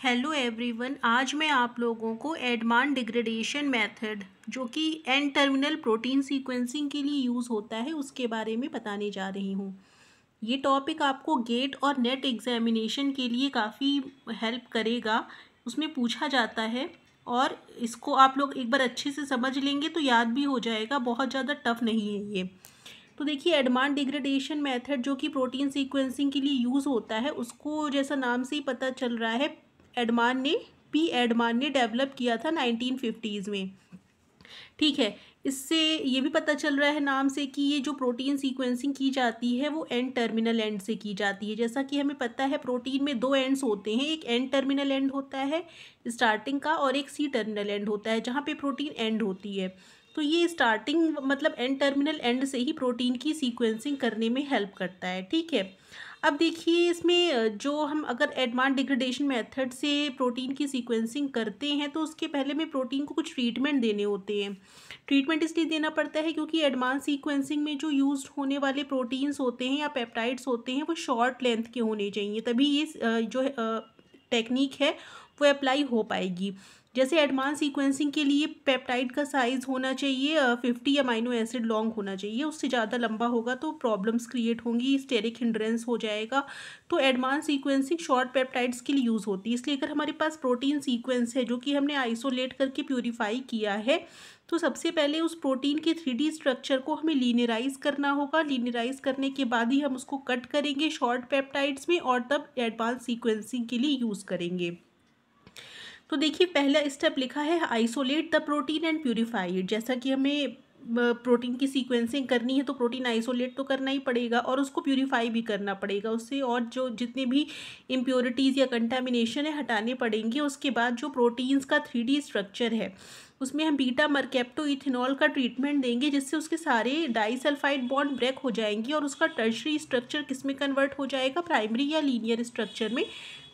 Hello everyone आज मैं आप लोगों को एडमान डिग्रेडेशन मेथड जो कि एन टर्मिनल प्रोटीन सीक्वेंसिंग के लिए यूज़ होता है, उसके बारे में बताने जा रही हूँ। ये टॉपिक आपको गेट और नेट एग्जामिनेशन के लिए काफ़ी हेल्प करेगा। उसमें पूछा जाता है और इसको आप लोग एक बार अच्छे से समझ लेंगे तो याद भी हो जाएगा, बहुत ज़्यादा टफ नहीं है ये। तो देखिए एडमान डिग्रेडेशन मेथड जो कि प्रोटीन सीक्वेंसिंग के लिए यूज़ होता है, उसको जैसा नाम से ही पता चल रहा है एडमान ने, पी एडमान ने डेवलप किया था नाइनटीन फिफ्टीज़ में। ठीक है, इससे ये भी पता चल रहा है नाम से कि ये जो प्रोटीन सीक्वेंसिंग की जाती है, वो एंड टर्मिनल एंड से की जाती है। जैसा कि हमें पता है, प्रोटीन में दो एंड्स होते हैं, एक एंड टर्मिनल एंड होता है स्टार्टिंग का और एक सी टर्मिनल एंड होता है, जहाँ पे प्रोटीन एंड होती है। तो ये स्टार्टिंग मतलब एंड टर्मिनल एंड से ही प्रोटीन की सीक्वेंसिंग करने में हेल्प करता है, ठीक है। अब देखिए, इसमें जो हम अगर एडवांस डिग्रेडेशन मेथड से प्रोटीन की सीक्वेंसिंग करते हैं तो उसके पहले में प्रोटीन को कुछ ट्रीटमेंट देने होते हैं। ट्रीटमेंट इसलिए देना पड़ता है क्योंकि एडवांस सीक्वेंसिंग में जो यूज़ होने वाले प्रोटीन्स होते हैं या पेप्टाइड्स होते हैं, वो शॉर्ट लेंथ के होने चाहिए, तभी ये जो टेक्निक है, वो अप्लाई हो पाएगी। जैसे एडवांस सीक्वेंसिंग के लिए पेप्टाइड का साइज़ होना चाहिए फिफ्टी अमाइनो एसिड लॉन्ग होना चाहिए, उससे ज़्यादा लंबा होगा तो प्रॉब्लम्स क्रिएट होंगी स्टेरिक हिंड्रेंस हो जाएगा। तो एडवांस सीक्वेंसिंग शॉर्ट पेप्टाइड्स के लिए यूज़ होती है। इसलिए अगर हमारे पास प्रोटीन सीक्वेंस है जो कि हमने आइसोलेट करके प्योरीफाई किया है तो सबसे पहले उस प्रोटीन के थ्री स्ट्रक्चर को हमें लीनराइज करना होगा। लीनराइज करने के बाद ही हम उसको कट करेंगे शॉर्ट पेप्टाइड्स में और तब एडवांस सीक्वेंसिंग के लिए यूज़ करेंगे। तो देखिए, पहला स्टेप लिखा है isolate the protein and purified जैसा कि हमें प्रोटीन की सीक्वेंसिंग करनी है तो प्रोटीन आइसोलेट तो करना ही पड़ेगा और उसको प्योरीफाई भी करना पड़ेगा। उससे और जो जितने भी इम्प्योरिटीज़ या कंटामिनेशन है, हटाने पड़ेंगे। उसके बाद जो प्रोटीन्स का थ्री स्ट्रक्चर है उसमें हम बीटा मरकेप्टो इथेनॉल का ट्रीटमेंट देंगे, जिससे उसके सारे डाइसल्फाइड बॉन्ड ब्रेक हो जाएँगी और उसका टर्शरी स्ट्रक्चर किसमें कन्वर्ट हो जाएगा? प्राइमरी या लीनियर स्ट्रक्चर में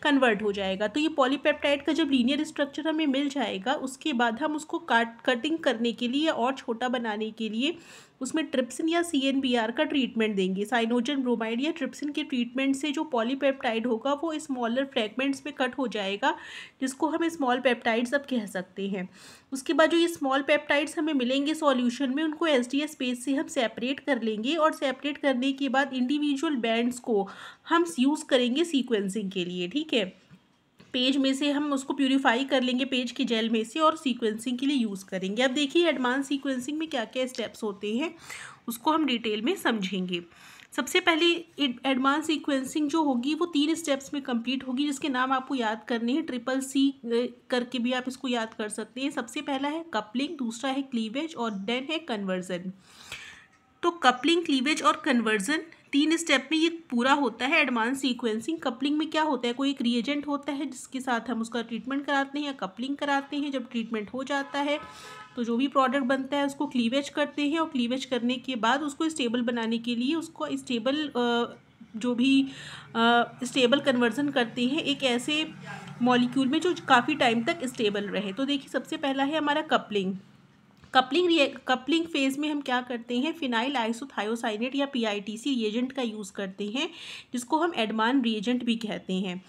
कन्वर्ट हो जाएगा। तो ये पॉलीपेप्टाइड का जब लीनियर स्ट्रक्चर हमें मिल जाएगा, उसके बाद हम उसको काट कटिंग करने के लिए और छोटा बनाने के लिए उसमें ट्रिप्सिन या सी एन बी आर का ट्रीटमेंट देंगे। साइनोजन ब्रोमाइड या ट्रिप्सिन के ट्रीटमेंट से जो पॉलीपेप्टाइड होगा, वो स्मॉलर फ्रेगमेंट्स में कट हो जाएगा, जिसको हम स्मॉल पेप्टाइड्स अब कह सकते हैं। उसके बाद जो ये स्मॉल पेप्टाइड्स हमें मिलेंगे सॉल्यूशन में, उनको एस डी स्पेस से हम सेपरेट कर लेंगे और सेपरेट करने के बाद इंडिविजुअल बैंड्स को हम यूज़ करेंगे सीक्वेंसिंग के लिए, ठीक है? पेज में से हम उसको प्यूरीफाई कर लेंगे पेज के जेल में से और सीक्वेंसिंग के लिए यूज़ करेंगे। अब देखिए एडवांस सीक्वेंसिंग में क्या क्या स्टेप्स होते हैं, उसको हम डिटेल में समझेंगे। सबसे पहले एडवांस सीक्वेंसिंग जो होगी वो तीन स्टेप्स में कंप्लीट होगी, जिसके नाम आपको याद करने हैं। ट्रिपल सी करके भी आप इसको याद कर सकते हैं। सबसे पहला है कपलिंग दूसरा है क्लीवेज और देन है कन्वर्जन तो कपलिंग क्लीवेज और कन्वर्जन तीन स्टेप में ये पूरा होता है एडवांस सीक्वेंसिंग कपलिंग में क्या होता है? कोई एक रिएजेंट होता है जिसके साथ हम उसका ट्रीटमेंट कराते हैं या कपलिंग कराते हैं। जब ट्रीटमेंट हो जाता है तो जो भी प्रोडक्ट बनता है उसको क्लीवेज करते हैं और क्लीवेज करने के बाद उसको स्टेबल बनाने के लिए उसको स्टेबल जो भी स्टेबल कन्वर्जन करते हैं, एक ऐसे मॉलिक्यूल में जो काफ़ी टाइम तक स्टेबल रहे। तो देखिए, सबसे पहला है हमारा कपलिंग कपलिंग रिए कपलिंग फ़ेज़ में हम क्या करते हैं? फिनाइल आइसोथायोसाइनेट या पीआईटीसी रिएजेंट का यूज़ करते हैं, जिसको हम एडमान रिएजेंट भी कहते हैं।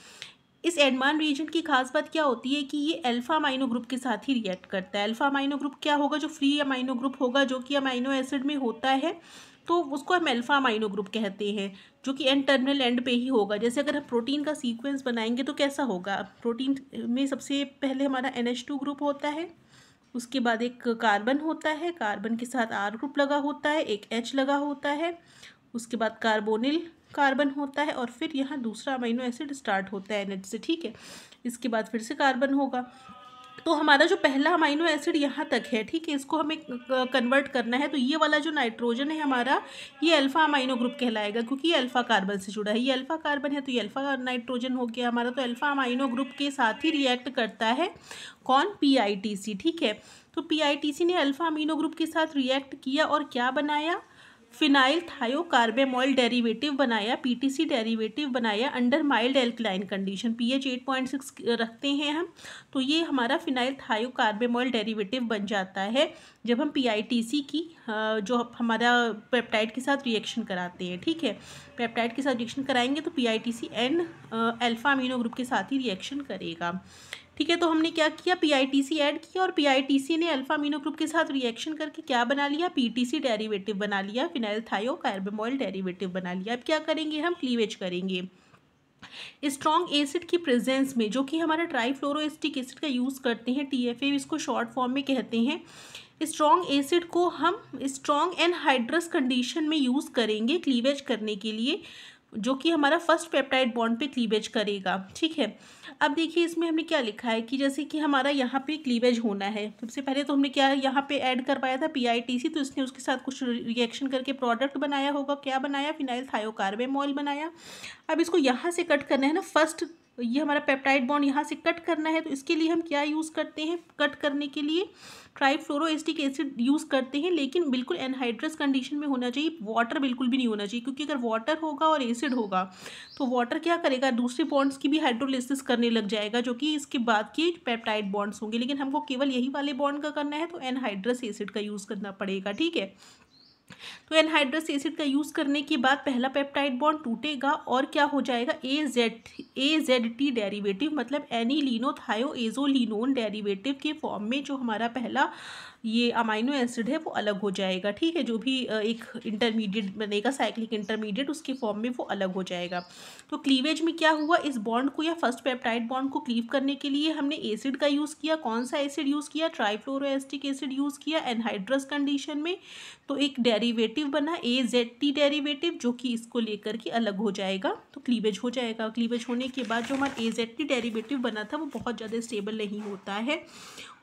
इस एडमान रिएजेंट की खास बात क्या होती है कि ये अल्फ़ा अमाइनो ग्रुप के साथ ही रिएक्ट करता है। अल्फ़ा अमाइनो ग्रुप क्या होगा? जो फ्री अमाइनो ग्रुप होगा, जो कि अमाइनो एसिड में होता है तो उसको हम अल्फ़ा अमाइनो ग्रुप कहते हैं, जो कि एंड टर्मिनल एंड पे ही होगा। जैसे अगर हम प्रोटीन का सीक्वेंस बनाएँगे तो कैसा होगा? प्रोटीन में सबसे पहले हमारा एन ग्रुप होता है। उसके बाद एक कार्बन होता है, कार्बन के साथ आर ग्रुप लगा होता है, एक एच लगा होता है, उसके बाद कार्बोनिल कार्बन होता है और फिर यहाँ दूसरा अमीनो एसिड स्टार्ट होता है एन से, ठीक है? इसके बाद फिर से कार्बन होगा। तो हमारा जो पहला अमाइनो एसिड यहाँ तक है, ठीक है? इसको हमें कन्वर्ट करना है तो ये वाला जो नाइट्रोजन है हमारा, ये अल्फ़ा अमाइनो ग्रुप कहलाएगा, क्योंकि ये अल्फ़ा कार्बन से जुड़ा है। ये अल्फ़ा कार्बन है तो ये अल्फ़ा नाइट्रोजन हो गया हमारा तो अल्फ़ा अमाइनो ग्रुप के साथ ही रिएक्ट करता है कौन? पीआईटीसी ठीक है? तो पीआईटीसी ने अल्फ़ा अमीनो ग्रुप के साथ रिएक्ट किया और क्या बनाया? फिनाइल थायोकार्बेमॉल डेरिवेटिव बनाया पीटीसी डेरिवेटिव बनाया, under mild alkaline condition pH 8.6 रखते हैं हम। तो ये हमारा फिनाइल थायोकार्बेमॉल डेरिवेटिव बन जाता है जब हम पीआईटीसी की जो हमारा पेप्टाइड के साथ रिएक्शन कराते हैं, ठीक है? पेप्टाइड के साथ रिएक्शन कराएँगे तो PITC N alpha amino group के साथ ही रिएक्शन करेगा। ठीक है तो हमने क्या किया? पीआईटीसी ऐड किया और पीआईटीसी ने अल्फ़ा अमीनो ग्रुप के साथ रिएक्शन करके क्या बना लिया? पीटीसी डेरिवेटिव बना लिया फिनाइल थायो कार्बोमोल डेरिवेटिव बना लिया। अब क्या करेंगे हम? क्लीवेज करेंगे। स्ट्रॉन्ग एसिड की प्रेजेंस में, जो कि हमारा ट्राईफ्लोरोस्टिक एसिड का यूज़ करते हैं टीएफए इसको शॉर्ट फॉर्म में कहते हैं। स्ट्रॉन्ग एसिड को हम स्ट्रॉन्ग एंड हाइड्रस कंडीशन में यूज़ करेंगे क्लीवेज करने के लिए। जो कि हमारा फ़र्स्ट पेप्टाइड बॉन्ड पे क्लीवेज करेगा, ठीक है? अब देखिए, इसमें हमने क्या लिखा है कि जैसे कि हमारा यहाँ पे क्लीवेज होना है, सबसे पहले तो हमने क्या यहाँ पे ऐड करवाया था पीआईटीसी तो इसने उसके साथ कुछ रिएक्शन करके प्रोडक्ट बनाया होगा। क्या बनाया? फिनाइल थायोकार्बेमोल बनाया। अब इसको यहाँ से कट करना है ना फ़र्स्ट ये हमारा पेप्टाइड बॉन्ड यहाँ से कट करना है तो इसके लिए हम क्या यूज़ करते हैं? कट करने के लिए ट्राईफ्लोरोएस्टिक एसिड यूज़ करते हैं, लेकिन बिल्कुल एनहाइड्रस कंडीशन में होना चाहिए। वाटर बिल्कुल भी नहीं होना चाहिए, क्योंकि अगर वाटर होगा और एसिड होगा तो वाटर क्या करेगा? दूसरे बॉन्ड्स की भी हाइड्रोलिसिस करने लग जाएगा, जो कि इसके बाद के पेप्टाइड बॉन्ड्स होंगे। लेकिन हमको केवल यही वाले बॉन्ड का करना है तो एनहाइड्रस एसिड का यूज़ करना पड़ेगा, ठीक है? तो एनहाइड्रस एसिड का यूज़ करने के बाद पहला पेप्टाइड बॉन्ड टूटेगा और क्या हो जाएगा? A Z A Z T derivative मतलब एनी लिनो थायो एजोलिनोन डेरीवेटिव के फॉर्म में जो हमारा पहला ये अमाइनो एसिड है, वो अलग हो जाएगा, ठीक है? जो भी एक इंटरमीडिएट बनेगा साइक्लिक इंटरमीडिएट उसके फॉर्म में वो अलग हो जाएगा। तो क्लीवेज में क्या हुआ? इस बॉन्ड को या फ़र्स्ट पेप्टाइड बॉन्ड को क्लीव करने के लिए हमने एसिड का यूज़ किया। कौन सा एसिड यूज़ किया? ट्राईफ्लोरोएस्टिक एसिड यूज़ किया एनहाइड्रस कंडीशन में। तो एक डेरीवेटिव बना ए जेड टी डेरीवेटिव जो कि इसको लेकर के अलग हो जाएगा। तो क्लीवेज हो जाएगा। क्लीवेज होने के बाद जो हमारा ए जेड टी डेरीवेटिव बना था, वो बहुत ज़्यादा स्टेबल नहीं होता है।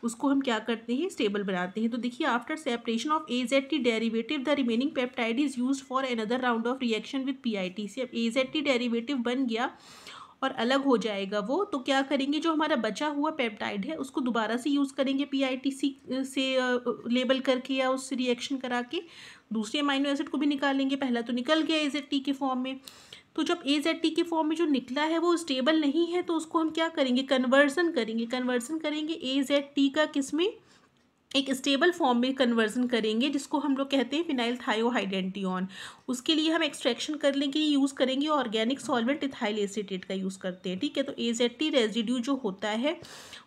उसको हम क्या करते हैं? स्टेबल बनाते हैं। तो देखिए after separation of A Z T derivative the remaining peptide is use for another round of reaction with P I T से अब ए जेड टी डेरीवेटिव बन गया और अलग हो जाएगा वो तो क्या करेंगे? जो हमारा बचा हुआ पेप्टाइड है, उसको दोबारा से यूज़ करेंगे पी आई टी सी से लेबल करके या उससे रिएक्शन करा के। दूसरे अमाइनो एसिड को भी निकालेंगे। पहला तो निकल गया ए जेड टी के फॉर्म में। तो जब ए जेड टी के फॉर्म में जो निकला है वो स्टेबल नहीं है तो उसको हम क्या करेंगे? कन्वर्जन करेंगे। कन्वर्जन करेंगे ए जेड टी का किसमें एक स्टेबल फॉर्म में कन्वर्जन करेंगे, जिसको हम लोग कहते हैं फिनाइल थायोहाइडेंटियन उसके लिए हम एक्सट्रैक्शन कर लेंगे यूज़ करेंगे ऑर्गेनिक सॉल्वेंट इथाइल एसिटेट का यूज़ करते हैं। ठीक है तो ए जेड टी रेजिड्यू जो होता है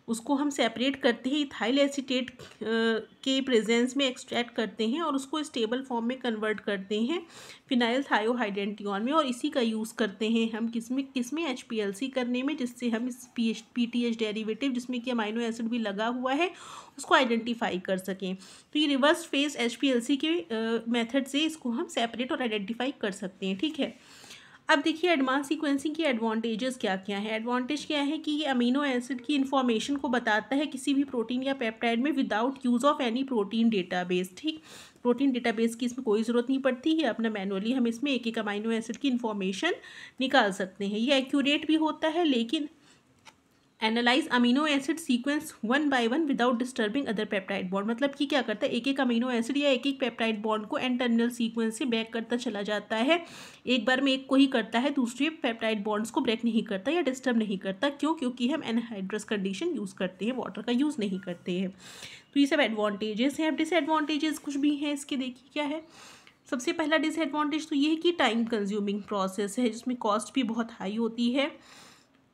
उसको हम सेपरेट करते हैं इथाइल एसिटेट के प्रेजेंस में एक्सट्रैक्ट करते हैं और उसको स्टेबल फॉर्म में कन्वर्ट करते हैं फिनाइल थायोहाइडेंटियन में और इसी का यूज़ करते हैं हम किसमें किसमें? एच पी एल सी करने में, जिससे हम इस P H P T H derivative जिसमें कि अमाइनो एसिड भी लगा हुआ है, उसको आइडेंटिफाई कर सकें। तो ये reverse phase H P L C के मेथड से इसको हम सेपरेट और आइडेंटिफाई कर सकते हैं, ठीक है? अब देखिए एडवांस सीक्वेंसिंग की एडवांटेजेस क्या क्या हैं? एडवांटेज क्या है कि ये अमीनो एसिड की इन्फॉर्मेशन को बताता है किसी भी प्रोटीन या पेप्टाइड में without use of any protein database ठीक? प्रोटीन डेटाबेस की इसमें कोई ज़रूरत नहीं पड़ती है अपना मैनुअली हम इसमें एक एक अमाइनो एसिड की इन्फॉर्मेशन निकाल सकते हैं। ये एक्यूरेट भी होता है, लेकिन analyse amino acid sequence one by one without disturbing other peptide bond. मतलब कि क्या करता है? एक एक अमीनो एसिड या एक एक पेप्टाइड बॉन्ड को एन सीक्वेंस से ब्रेक करता चला जाता है। एक बार में एक को ही करता है, दूसरे पेप्टाइड बॉन्ड्स को ब्रेक नहीं करता या डिस्टर्ब नहीं करता। क्यों? क्योंकि हम एनहाइड्रस कंडीशन यूज़ करते हैं, वाटर का यूज़ नहीं करते हैं। तो ये सब एडवांटेजेस हैं। अब डिसएडवांटेजेस कुछ भी हैं, इसके देखिए क्या है। सबसे पहला डिसएडवांटेज तो ये है कि टाइम कंज्यूमिंग प्रोसेस है, जिसमें कॉस्ट भी बहुत हाई होती है।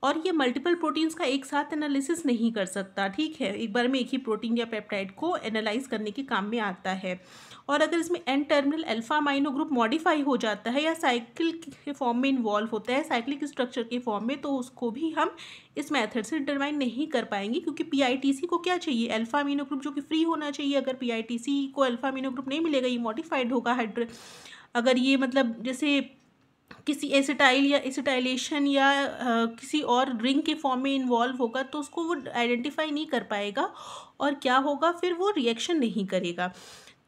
और ये मल्टीपल प्रोटीन्स का एक साथ एनालिसिस नहीं कर सकता, ठीक है? एक बार में एक ही प्रोटीन या पेप्टाइड को एनालाइज करने के काम में आता है। और अगर इसमें N terminal alpha amino group modify हो जाता है या साइकिल के फॉर्म में इन्वॉल्व होता है साइक्लिक स्ट्रक्चर के फॉर्म में तो उसको भी हम इस मेथड से डिटरमाइन नहीं कर पाएँगे, क्योंकि पीआईटीसी को क्या चाहिए? अल्फ़ा अमीनो ग्रुप जो कि फ्री होना चाहिए, अगर पीआईटीसी को अल्फ़ा अमीनो ग्रुप नहीं मिलेगा, ये मॉडिफाइड होगा हाइड्रो अगर ये मतलब जैसे किसी एसिटाइल या एसिटाइलेशन या आ, किसी और रिंग के फॉर्म में इन्वॉल्व होगा तो उसको वो आइडेंटिफाई नहीं कर पाएगा और क्या होगा फिर वो रिएक्शन नहीं करेगा।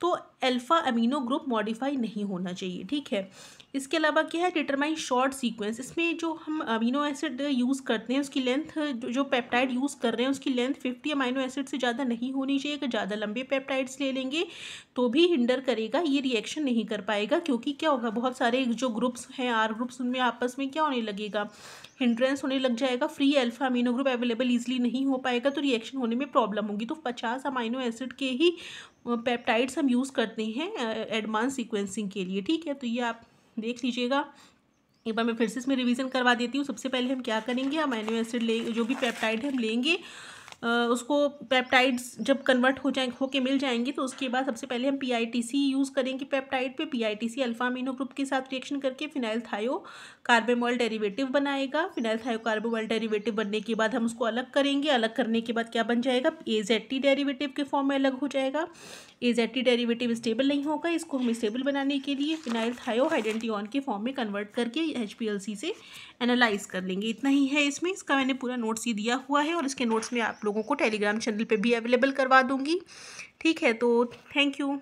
तो अल्फ़ा अमीनो ग्रुप मॉडिफाई नहीं होना चाहिए ठीक है? इसके अलावा क्या है डिटरमाइन शॉर्ट सीक्वेंस इसमें जो हम अमीनो एसिड यूज़ करते हैं, उसकी लेंथ जो जो पेप्टाइड यूज़ कर रहे हैं, उसकी लेंथ फिफ्टी अमीनो एसिड से ज़्यादा नहीं होनी चाहिए। अगर ज़्यादा लंबे पेप्टाइड्स ले लेंगे तो भी हिंडर करेगा, ये रिएक्शन नहीं कर पाएगा, क्योंकि क्या होगा, बहुत सारे जो ग्रुप्स हैं आर ग्रुप्स उनमें आपस में क्या होने लगेगा हिंड्रेंस होने लग जाएगा free alpha amino group available easily नहीं हो पाएगा तो रिएक्शन होने में प्रॉब्लम होगी। तो पचास अमाइनो एसिड के ही पेप्टाइड्स हम यूज़ करते हैं एडवांस सीक्वेंसिंग के लिए, ठीक है? तो ये आप देख लीजिएगा। एक बार मैं फिर से इसमें रिवीजन करवा देती हूँ। सबसे पहले हम क्या करेंगे? हम एसिड ले, जो भी पेप्टाइड हम लेंगे। उसको पेप्टाइड्स जब कन्वर्ट हो जाए, होके मिल जाएँगे तो उसके बाद सबसे पहले हम पीआईटीसी यूज़ करेंगे पेप्टाइड पे। पीआईटीसी अल्फ़ा अमीनो ग्रुप के साथ रिएक्शन करके फिनाइल थायो कार्बेमोल डेरिवेटिव बनाएगा। फिनाइल थायो कार्बोमोल डेरिवेटिव बनने के बाद हम उसको अलग करेंगे। अलग करने के बाद क्या बन जाएगा? ए जेड टी डेरीवेटिव के फॉर्म में अलग हो जाएगा। A Z T derivative stable नहीं होगा इसको हम स्टेबल बनाने के लिए फिनाइल थायो हाइडेंटियन के फॉर्म में कन्वर्ट करके H P L C analyse कर लेंगे। इतना ही है इसमें। इसका मैंने पूरा नोट्स ही दिया हुआ है और इसके नोट्स में आप लोगों को टेलीग्राम चैनल पे भी अवेलेबल करवा दूँगी। ठीक है तो थैंक यू